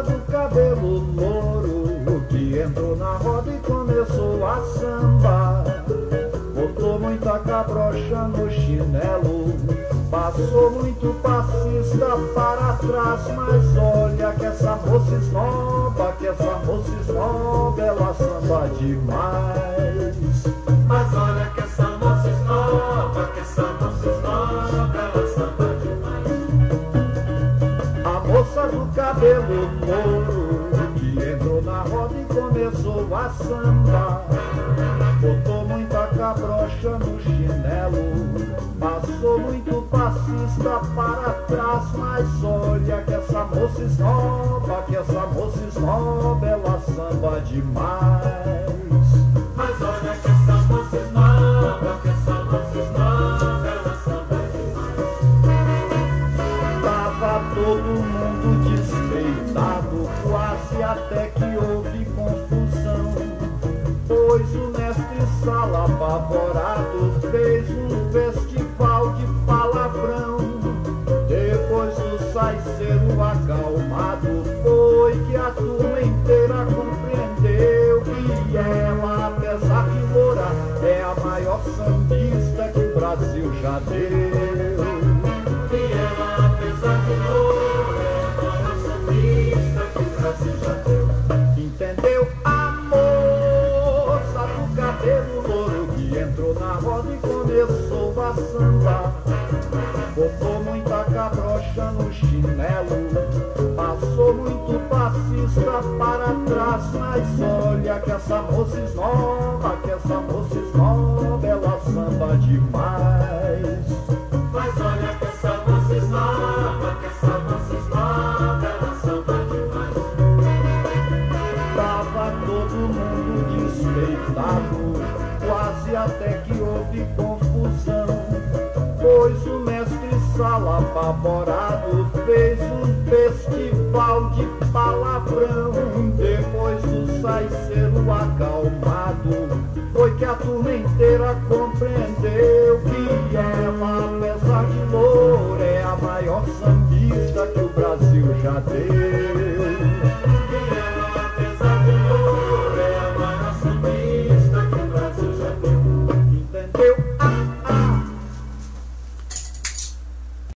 do cabelo louro que entrou na roda e começou a sambar. Botou muita cabrocha no chinelo, passou muito passista para trás. Mas olha que essa moça esnoba, que essa moça esnoba, ela samba demais. Mas olha que essa moça esnoba, que essa moça esnoba, ela samba cabelo louro que entrou na roda e começou a samba. Botou muita cabrocha no chinelo. Passou muito passista para trás, mas olha que essa moça esnoba, que essa moça esnoba, ela samba demais. Despeitado, quase até que houve confusão. Pois o mestre Sala apavorado fez um festival de palavrão. Depois do saiceiro acalmado, foi que a turma inteira compreendeu que ela, apesar de loura, é a maior sambista que o Brasil já deu. Entrou na roda e começou a sambar. Botou muita cabrocha no chinelo, passou muito passista para trás. Mas olha que essa moça esnova, que essa moça esnova, ela samba demais. Mas olha que essa moça esnoba, que essa moça esnoba, ela samba demais. Tava todo mundo despeitado, quase até que houve confusão. Pois o mestre Sala apavorado fez um festival de palavrão. Depois do saiceiro acalmado, foi que a turma inteira compreendeu que ela, apesar de loura, é a maior sambista que o Brasil já deu.